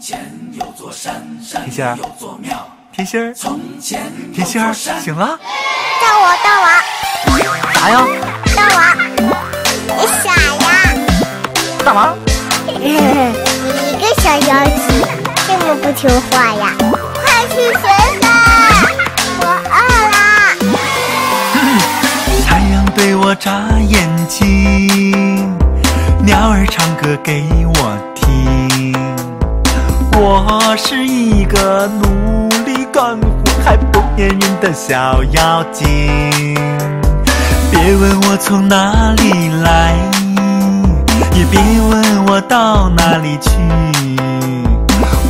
甜心儿，甜心儿，甜心儿，醒了？大王，大王，啥呀？大王，你傻呀？大王，你一个小妖精，这么不听话呀？快去学饭，我饿了。太阳对我眨眼睛，鸟儿唱歌给我听。我是一个努力干活还不粘人的小妖精。别问我从哪里来，也别问我到哪里去。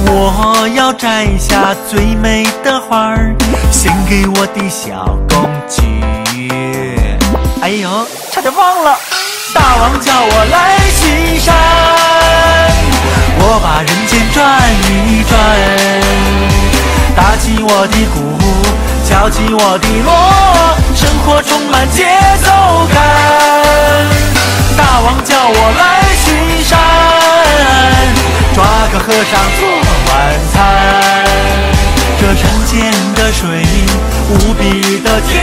我要摘下最美的花儿，献给我的小公举。哎呦，差点忘了，大王叫我来起我的鼓，敲起我的锣，生活充满节奏感。大王叫我来巡山，抓个和尚做晚餐。这人间的水，无比的甜，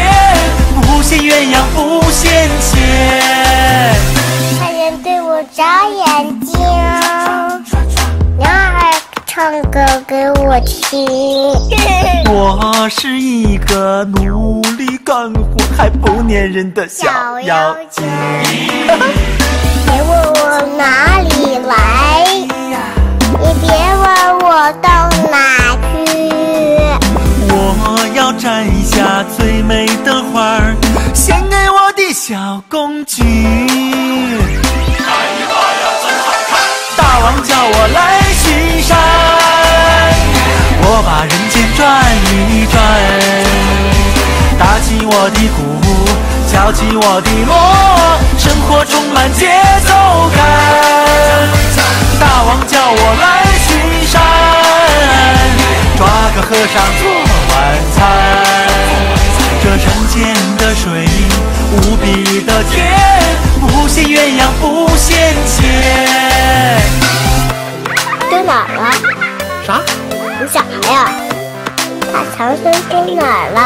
不羡鸳鸯不羡仙。唱歌给我听。我是一个努力干活还不粘人的小妖精。别问我哪里来，你别问我到哪去。我要摘下最美的花儿，献给我的小公举。大王叫我我的鼓，敲起我的锣，生活充满节奏感。大王叫我来巡山，抓个和尚做晚餐。这人间的水，无比的甜，不羡鸳鸯不羡仙。丢哪儿了？啥？你啥呀？把唐僧丢哪儿了？